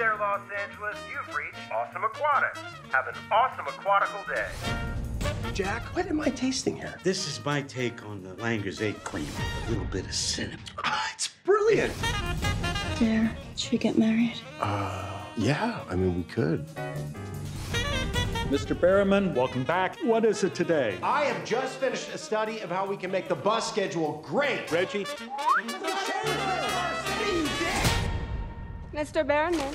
there, Los Angeles. You've reached Awesome Aquatics. Have an awesome aquatical day. Jack, what am I tasting here? This is my take on the Langers egg cream. A little bit of cinnamon. Ah, it's brilliant. Dare, should we get married? Uh, yeah, I mean, we could. Mr. Barrenman, welcome back. What is it today? I have just finished a study of how we can make the bus schedule great. Reggie? Mr. Barrenman,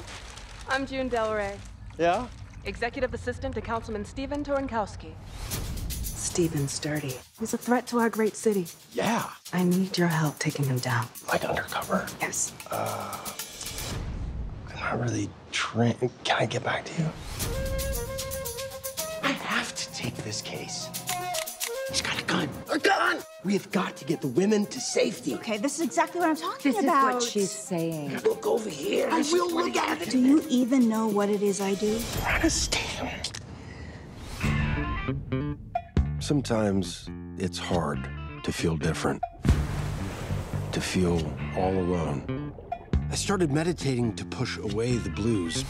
I'm June Del Rey, Yeah? Executive Assistant to Councilman Stephen Torenkowski. Steven's dirty. He's a threat to our great city. Yeah. I need your help taking him down. Like undercover. Yes. Uh, I'm not really trained. Can I get back to you? I have to take this case. He's got a gun. A gun! We have got to get the women to safety. Okay, this is exactly what I'm talking This about. is what she's saying. Look over here. I will look at it. Do you even know what it is I do? Understand. Sometimes it's hard to feel different, to feel all alone. I started meditating to push away the blues,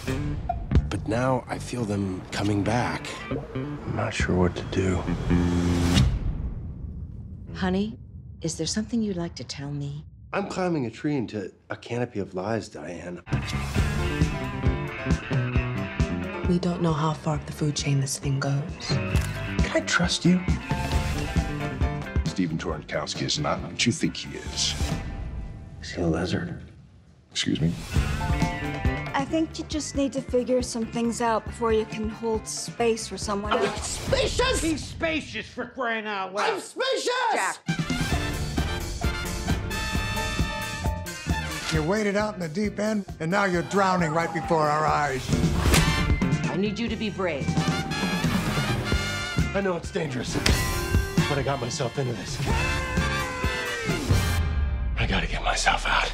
but now I feel them coming back. I'm not sure what to do. Honey, is there something you'd like to tell me? I'm climbing a tree into a canopy of lies, Diane. We don't know how far up the food chain this thing goes. Can I trust you? Stephen Torenkowski is not what you think he is. Is he a lizard? Excuse me? I think you just need to figure some things out before you can hold space for someone else. Spacious! He's spacious for crying out loud. I'm spacious! Jack. You waded out in the deep end, and now you're drowning right before our eyes. I need you to be brave. I know it's dangerous, but I got myself into this. I gotta get myself out.